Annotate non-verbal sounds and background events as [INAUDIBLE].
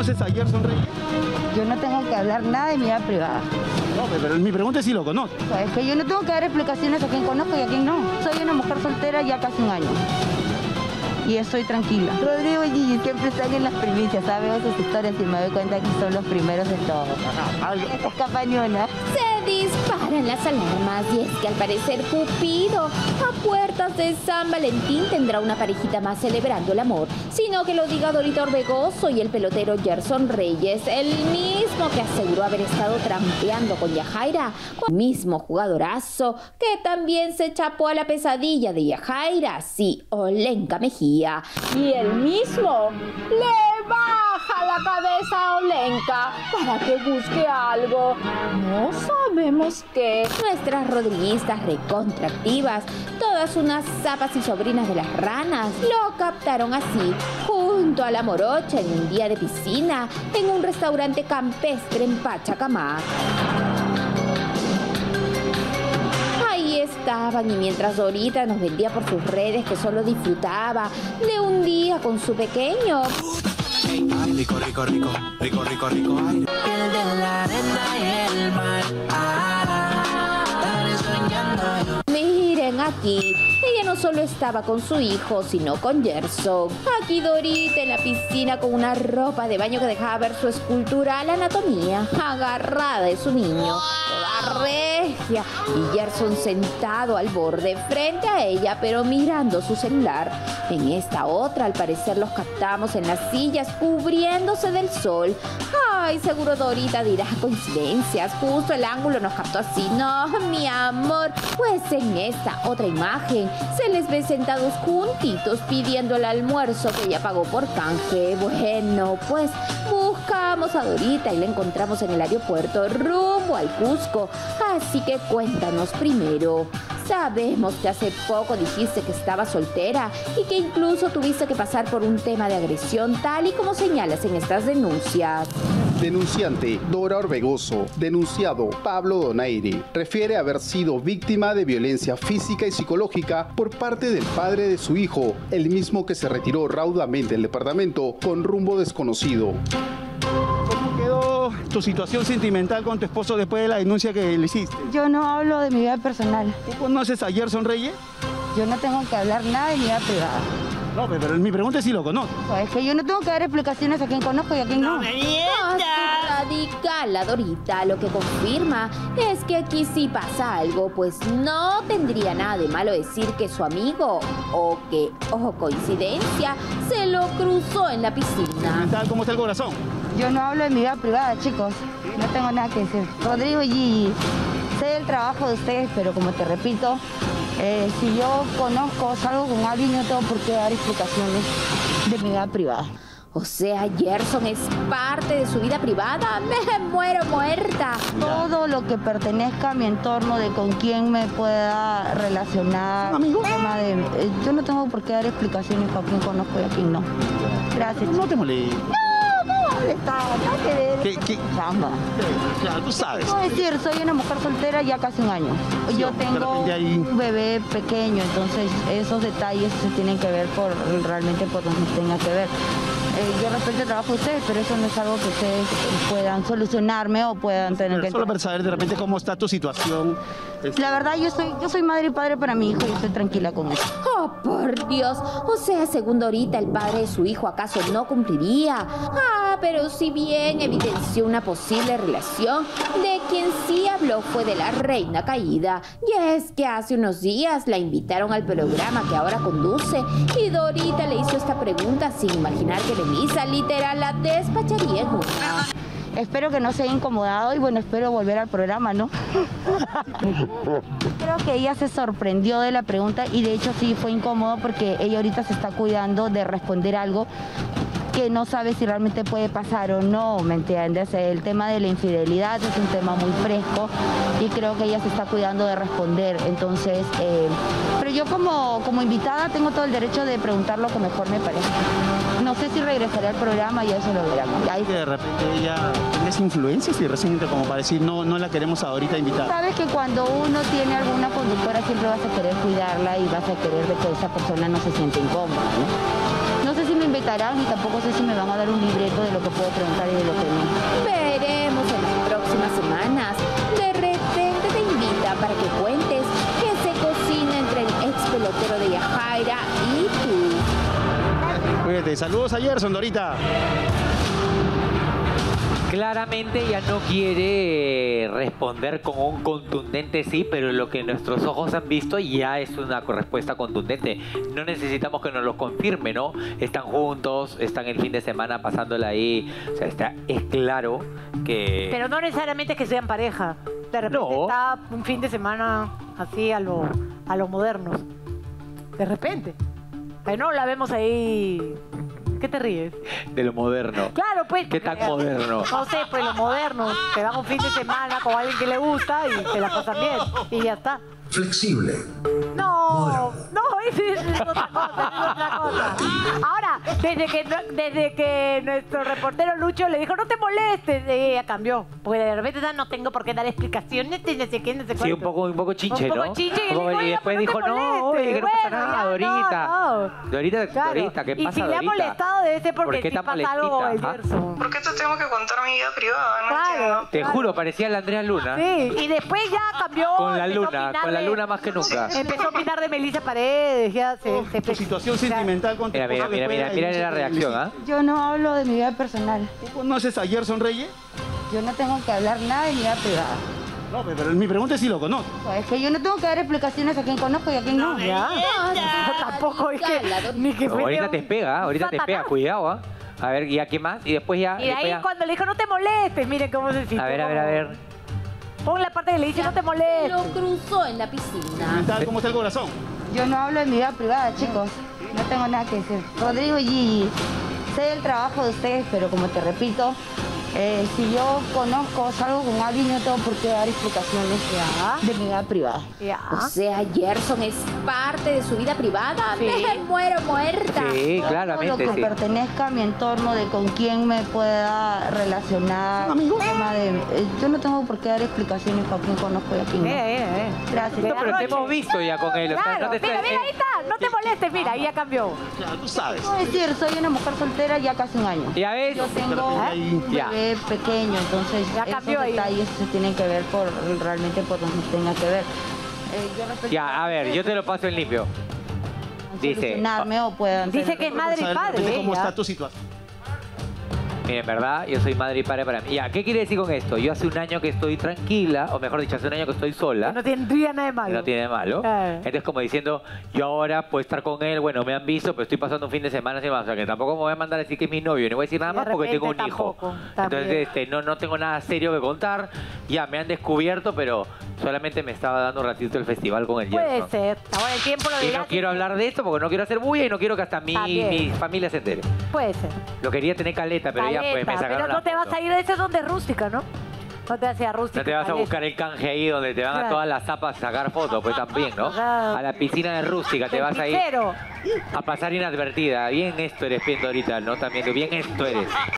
conoces a Gerson Reyes? Yo no tengo que hablar nada de mi vida privada. No, pero mi pregunta es si lo conoces. Es que yo no tengo que dar explicaciones a quien conozco y a quien no. Soy una mujer soltera ya casi un año. Y estoy tranquila. Rodrigo y Gigi siempre están en las primicias, ¿sabes? Sus historias y me doy cuenta que son los primeros de todo. Algo- Esta es capañona. Se disparan las alarmas y es que al parecer Cupido a puertas de San Valentín tendrá una parejita más celebrando el amor, sino que lo diga Dorita Orbegoso y el pelotero Gerson Reyes, el mismo que aseguró haber estado trampeando con Yajaira, con el mismo jugadorazo que también se chapó a la pesadilla de Yajaira, sí, Olenka Mejía, y el mismo le baja la cabeza a Olenka para que busque algo. No sabemos qué. Nuestras rodriguistas recontractivas, todas unas zapas y sobrinas de las ranas, lo captaron así, junto a la morocha en un día de piscina, en un restaurante campestre en Pachacamac. Estaban y mientras Dorita nos vendía por sus redes que solo disfrutaba de un día con su pequeño, Ay, rico, rico, rico, rico, rico, rico, ay. Piel de la arena y el mar. Ah, estaré soñando yo. Miren aquí, ella no solo estaba con su hijo, sino con Gerson. Aquí Dorita en la piscina con una ropa de baño que dejaba ver su escultural anatomía, agarrada de su niño, regia. Y Gerson sentado al borde frente a ella, pero mirando su celular. En esta otra, al parecer los captamos en las sillas cubriéndose del sol. Ay, seguro Dorita dirá coincidencias. Justo el ángulo nos captó así. No, mi amor. Pues en esta otra imagen se les ve sentados juntitos pidiendo el almuerzo que ella pagó por canje. Bueno, pues buscamos a Dorita y la encontramos en el aeropuerto rumbo al Cusco. Así que cuéntanos primero. Sabemos que hace poco dijiste que estabas soltera y que incluso tuviste que pasar por un tema de agresión tal y como señalas en estas denuncias. Denunciante Dora Orbegoso, denunciado Pablo Donaire, refiere haber sido víctima de violencia física y psicológica por parte del padre de su hijo, el mismo que se retiró raudamente del departamento con rumbo desconocido. ¿Cómo quedó tu situación sentimental con tu esposo después de la denuncia que le hiciste? Yo no hablo de mi vida personal. ¿Tú conoces a Gerson Reyes? Yo no tengo que hablar nada de mi vida privada. No, pero mi pregunta es si lo conoces. Sea, es que yo no tengo que dar explicaciones a quien conozco y a quien no. Así radical la Dorita, lo que confirma es que aquí sí pasa algo, pues no tendría nada de malo decir que su amigo, o que, ojo, coincidencia, se lo cruzó en la piscina. ¿Tal cómo está el corazón? Yo no hablo de mi vida privada, chicos. No tengo nada que decir. Rodrigo y Gigi, sé el trabajo de ustedes, pero como te repito, eh, si yo conozco, salgo con alguien, no tengo por qué dar explicaciones de mi vida privada. O sea, Gerson es parte de su vida privada. [LAUGHS] Me muero muerta. Todo lo que pertenezca a mi entorno, de con quién me pueda relacionar. ¿Amigo? tema de- eh, yo no tengo por qué dar explicaciones a quién conozco y a quién no. Gracias. No te molestes. Está, nada que ver. ¿Qué, qué? Chamba. Claro, tú sabes. Puedo decir, soy una mujer soltera ya casi un año. Yo tengo ahí- un bebé pequeño, entonces esos detalles se tienen que ver por realmente por donde tenga que ver. Eh, yo respeto el trabajo de ustedes, pero eso no es algo que ustedes puedan solucionarme o puedan tener que... Solo para saber de repente cómo está tu situación. La verdad, yo soy, yo soy madre y padre para mi hijo y estoy tranquila con eso. Oh, por Dios. O sea, según Dorita, el padre de su hijo acaso no cumpliría. Ah, pero si bien evidenció una posible relación, de quien sí habló fue de la reina caída. Y es que hace unos días la invitaron al programa que ahora conduce y Dorita le hizo esta pregunta sin imaginar que Literal la despacharía en una. Espero que no se haya incomodado y bueno, espero volver al programa, ¿no? Creo que ella se sorprendió de la pregunta y de hecho sí fue incómodo porque ella ahorita se está cuidando de responder algo que no sabe si realmente puede pasar o no, ¿me entiendes? El tema de la infidelidad es un tema muy fresco y creo que ella se está cuidando de responder. Entonces, eh, pero yo como, como invitada tengo todo el derecho de preguntar lo que mejor me parece. No sé si regresaré al programa y eso lo verán. Ahí que de repente ella tenés influencias y reciente como para decir no, no la queremos ahorita invitar. Sabes que cuando uno tiene alguna conductora siempre vas a querer cuidarla y vas a querer de que esa persona no se siente incómoda, ¿no? Respetarán y tampoco sé si me van a dar un libreto de lo que puedo preguntar y de lo que no. Veremos en las próximas semanas. De repente te invita para que cuentes qué se cocina entre el ex pelotero de Yajaira y tú. Cuídate. Saludos a Gerson, Dorita. Claramente ella no quiere responder con un contundente sí, pero lo que nuestros ojos han visto ya es una respuesta contundente. No necesitamos que nos lo confirme, ¿no? Están juntos, están el fin de semana pasándola ahí. O sea, está, es claro que... Pero no necesariamente que sean pareja. De repente No. está un fin de semana así a lo, a lo modernos. De repente. Pero no la vemos ahí. ¿Qué te ríes? De lo moderno. Claro, pues. ¿Qué tan moderno? No sé, pues lo moderno. Te dan un fin de semana con alguien que le gusta y te la pasan bien. Y ya está. Flexible. No, no, [LAUGHS] ese es otra cosa, es otra cosa. Ahora, desde que, desde que nuestro reportero Lucho le dijo, no te molestes, ella cambió. Porque de repente ya no tengo por qué dar explicaciones, y no sé qué, no sé Sí, cuánto. un poco, un poco chinche, Un poco ¿no? chinche, y Un poco- dijo, y "Oiga, después dijo, no no, molestes". oye, que no pasa Bueno, nada, ya, Dorita. no, Dorita, Claro. Dorita, ¿qué Y pasa, si le ha Dorita? molestado debe ser ¿Por porque qué sí tan pasa algo molestita? ¿Ah? Gerson. ¿Por qué te tengo que contar mi vida privada? No Claro. entiendo. Te juro, parecía la Andrea Luna. Sí, y después ya cambió. Con la empezó a luna, opinar con la de- luna más que nunca. Empezó a opinar de Melissa Paredes, ya se... se Tu situación o sea, sentimental con tu Mira, mira, mira, después mira, de la que reacción, ¿ah? Yo no hablo de mi vida personal. ¿Tú conoces a Gerson Reyes? Yo no tengo que hablar nada de mi vida privada. No, pero mi pregunta es si lo conoces. Es que yo no tengo que dar explicaciones a quien conozco y a quien no. Ya. [LAUGHS] No, tampoco es que Cala, ni que fuera Ahorita te pega, ahorita te pega, cuidado, ¿ah? A ver, ¿y a qué más? Y después ya... Y de ahí ya- cuando le dijo no te molestes, miren cómo se sintió. A ver, a ver, a ver. Pon la parte que le dice no te molestes. lo cruzó en la piscina. ¿Cómo está el corazón? Yo no hablo de mi vida privada, chicos. No tengo nada que decir. Rodrigo y Gigi, sé el trabajo de ustedes, pero como te repito, eh, si yo conozco, salgo con alguien, no tengo por qué dar explicaciones Ya. de mi vida privada. Ya. O sea, Gerson es parte de su vida privada. Sí. [LAUGHS] Me muero muerta. Sí, Todo claramente, lo que sí. pertenezca a mi entorno, de con quién me pueda relacionar. Tema de- eh, yo no tengo por qué dar explicaciones para quién conozco y a quién no. Mira, mira, mira. Gracias. No, pero te hemos visto ya con él. o sea, Claro, no te mira, mira, ahí está. Molestes, mira, ahí ya cambió. Claro, tú sabes. Puedo decir, soy una mujer soltera ya casi un año. Ya ves. Yo tengo ahí- un Ya. bebé pequeño, entonces Ya esos cambió ahí. detalles se tienen que ver por realmente por donde tenga que ver. Eh, Ya, a ver, yo te lo paso en limpio. dice- o puedan Dice que es madre y padre. ¿Cómo ella. está tu situación? Miren, ¿verdad? Yo soy madre y padre para mí. Ya, ¿qué quiere decir con esto? Yo hace un año que estoy tranquila, o mejor dicho, hace un año que estoy sola. No tendría nada de malo. No tiene de malo. Claro. Entonces, como diciendo, yo ahora puedo estar con él, bueno, me han visto, pero estoy pasando un fin de semana sin más. O sea, que tampoco me voy a mandar a decir que es mi novio, ni voy a decir nada Y de más porque tengo un hijo. también. Entonces, este, no, no tengo nada serio que contar. Ya, me han descubierto, pero solamente me estaba dando un ratito el festival con el Puede Gerson. ser. Ahora el tiempo lo Y dirá. no quiero hablar de esto porque no quiero hacer bulla y no quiero que hasta mi, mi familia se entere. Puede ser. Lo quería tener caleta, pero ya pues me Caleta, sacaron Pero la no te vas foto. a ir ese donde es rústica, ¿no? No te vas a ir a rústica. No te vas a buscar el canje ahí donde te van a Claro. todas las zapas a sacar fotos, pues [LAUGHS] también, ¿no? Claro. A la piscina de rústica te vas a ir a pasar inadvertida. Bien esto eres, Piendo ahorita, ¿no? También, bien esto eres.